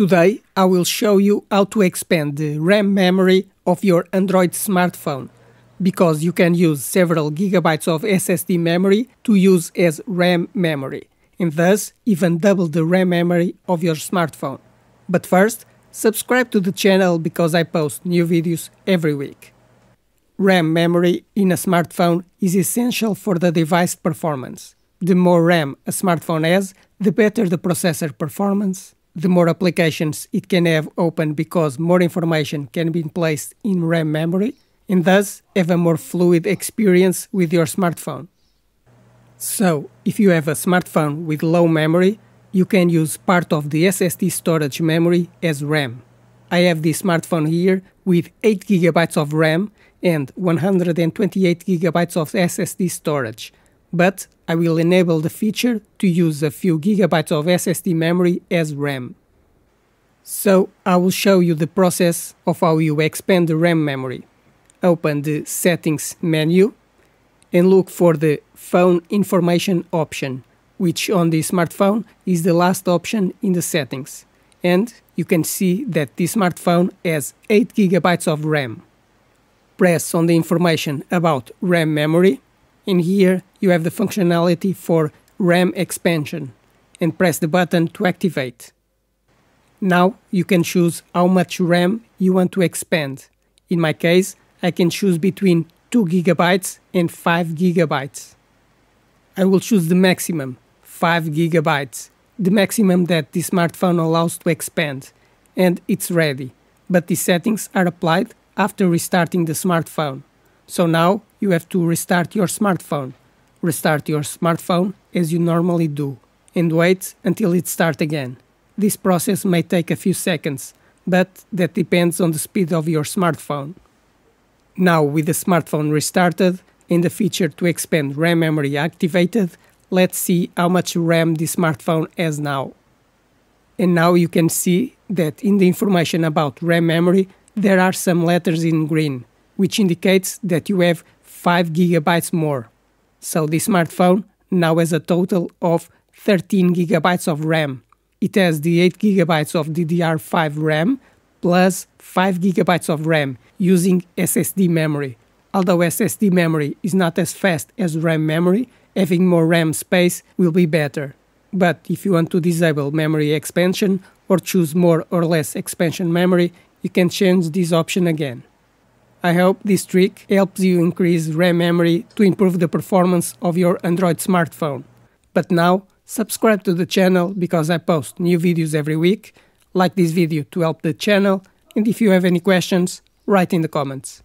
Today I will show you how to expand the RAM memory of your Android smartphone because you can use several gigabytes of SSD memory to use as RAM memory and thus even double the RAM memory of your smartphone. But first, subscribe to the channel because I post new videos every week. RAM memory in a smartphone is essential for the device performance. The more RAM a smartphone has, the better the processor performance, the more applications it can have open because more information can be placed in RAM memory, and thus have a more fluid experience with your smartphone. So, if you have a smartphone with low memory, you can use part of the SSD storage memory as RAM. I have this smartphone here with 8 GB of RAM and 128 GB of SSD storage, but I will enable the feature to use a few gigabytes of SSD memory as RAM. So I will show you the process of how you expand the RAM memory. Open the Settings menu and look for the Phone Information option, which on the smartphone is the last option in the settings. And you can see that the smartphone has 8 GB of RAM. Press on the information about RAM memory, and here you have the functionality for RAM expansion, and press the button to activate. Now you can choose how much RAM you want to expand. In my case, I can choose between 2 GB and 5 GB. I will choose the maximum, 5 GB, the maximum that the smartphone allows to expand, and it's ready. But the settings are applied after restarting the smartphone. So now you have to restart your smartphone. Restart your smartphone as you normally do and wait until it starts again. This process may take a few seconds, but that depends on the speed of your smartphone. Now, with the smartphone restarted and the feature to expand RAM memory activated, let's see how much RAM the smartphone has now. And now you can see that in the information about RAM memory, there are some letters in green, which indicates that you have 5 gigabytes more. So the smartphone now has a total of 13 gigabytes of RAM. It has the 8 gigabytes of DDR5 RAM plus 5 gigabytes of RAM using SSD memory. Although SSD memory is not as fast as RAM memory, having more RAM space will be better. But if you want to disable memory expansion or choose more or less expansion memory, you can change this option again. I hope this trick helps you increase RAM memory to improve the performance of your Android smartphone. But now, subscribe to the channel because I post new videos every week like this video to help the channel, and if you have any questions, write in the comments.